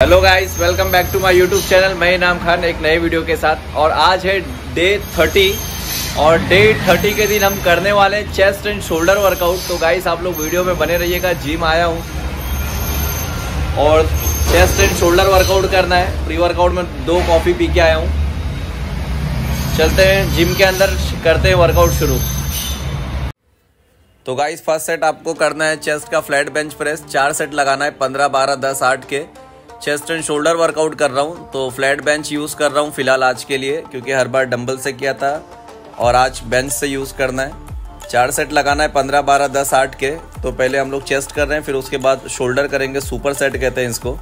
Hello guys welcome back to my YouTube channel मैं नाम खान एक नए वीडियो के साथ। और आज है डे थर्टी और डे थर्टी के दिन हम करने वाले हैं चेस्ट एंड शोल्डर वर्कआउट तो गाइस आप लोग वीडियो में बने रहिएगा जिम आया हूँ। और चेस्ट एंड शोल्डर वर्कआउट करना है। प्री वर्कआउट में दो कॉफ़ी पी के आया हूँ। चलते हैं जिम के अंदर करते हैं वर्कआउट शुरू। तो गाइस फ़र्स्ट सेट आपको करना है चेस्ट का फ्लैट बेंच प्रेस चार सेट लगाना है, पंद्रह, बारह, दस, आठ के। चेस्ट एंड शोल्डर वर्कआउट कर रहा हूँ तो फ्लैट बेंच यूज़ कर रहा हूँ फ़िलहाल आज के लिए, क्योंकि हर बार डंबल से किया था और आज बेंच से यूज़ करना है। चार सेट लगाना है पंद्रह, बारह, दस, आठ के तो पहले हम लोग चेस्ट कर रहे हैं, फिर उसके बाद शोल्डर करेंगे सुपर सेट कहते हैं इसको।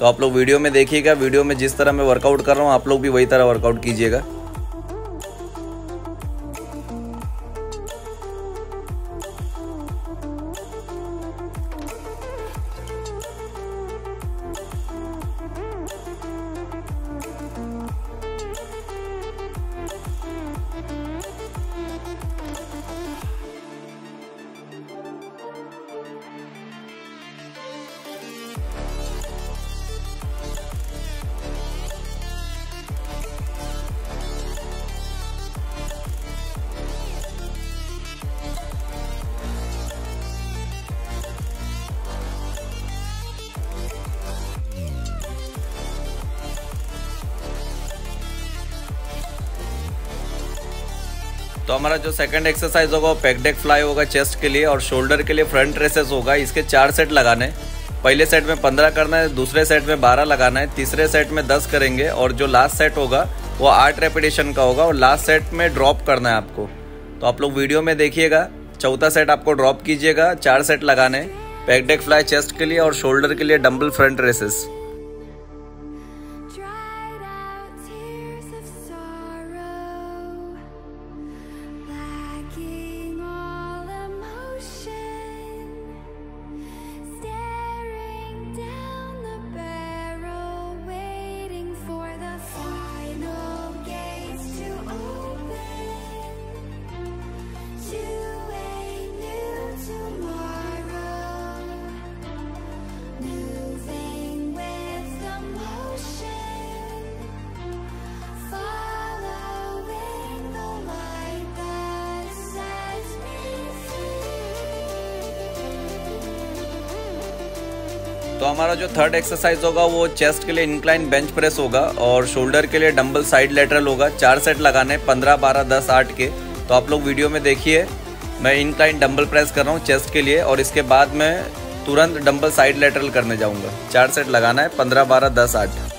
तो आप लोग वीडियो में देखिएगा वीडियो में जिस तरह मैं वर्कआउट कर रहा हूँ, आप लोग भी वही तरह वर्कआउट कीजिएगा। तो हमारा जो सेकंड एक्सरसाइज होगा, वो पैकडेक फ्लाई होगा चेस्ट के लिए और शोल्डर के लिए फ्रंट रेसेस होगा। इसके चार सेट लगाने पहले सेट में पंद्रह करना है, दूसरे सेट में बारह लगाना है। तीसरे सेट में दस करेंगे और जो लास्ट सेट होगा, वो आठ रेपिटेशन का होगा और लास्ट सेट में ड्रॉप करना है आपको। तो आप लोग वीडियो में देखिएगा। चौथा सेट आपको ड्रॉप कीजिएगा। चार सेट लगाने पैकडेक फ्लाई चेस्ट के लिए और शोल्डर के लिए डम्बल फ्रंट रेसेस तो हमारा जो थर्ड एक्सरसाइज होगा वो चेस्ट के लिए इंक्लाइन बेंच प्रेस होगा और शोल्डर के लिए डंबल साइड लेटरल होगा। चार सेट लगाने, पंद्रह, बारह, दस, आठ के। तो आप लोग वीडियो में देखिए, मैं इंक्लाइन डंबल प्रेस कर रहा हूँ चेस्ट के लिए और इसके बाद मैं तुरंत डंबल साइड लेटरल करने जाऊँगा। चार सेट लगाना है, पंद्रह, बारह, दस, आठ।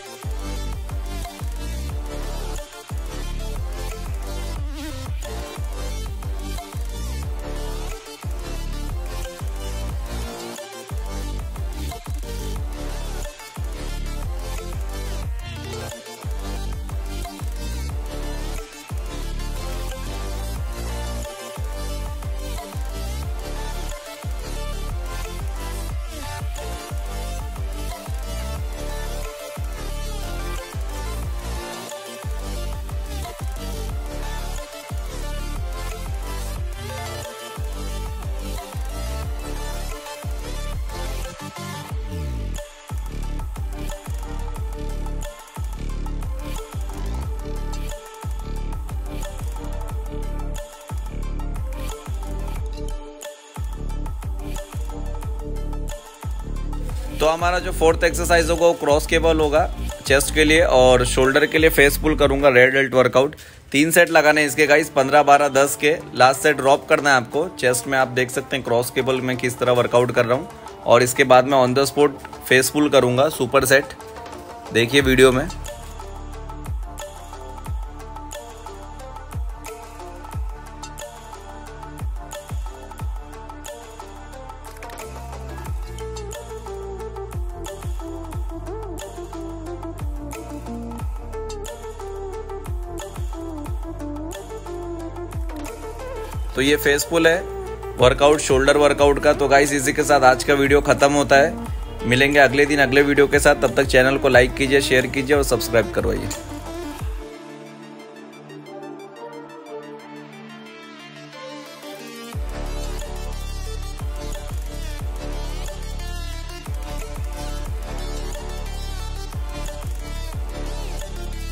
तो हमारा जो फोर्थ एक्सरसाइज होगा, वो क्रॉस केबल होगा चेस्ट के लिए और शोल्डर के लिए फेस पुल करूँगा रेड एल्ट वर्कआउट तीन सेट लगाने इसके गाइस पंद्रह, बारह, दस के. लास्ट सेट ड्रॉप करना है आपको. चेस्ट में आप देख सकते हैं क्रॉस केबल में किस तरह वर्कआउट कर रहा हूँ. और इसके बाद मैं on the spot face pull करूँगा सुपर सेट देखिए वीडियो में. तो ये फेसफुल है। वर्कआउट, शोल्डर वर्कआउट का। तो गाइस इसी के साथ आज का वीडियो खत्म होता है। मिलेंगे अगले दिन अगले वीडियो के साथ। तब तक चैनल को लाइक कीजिए शेयर कीजिए और सब्सक्राइब करवाइए।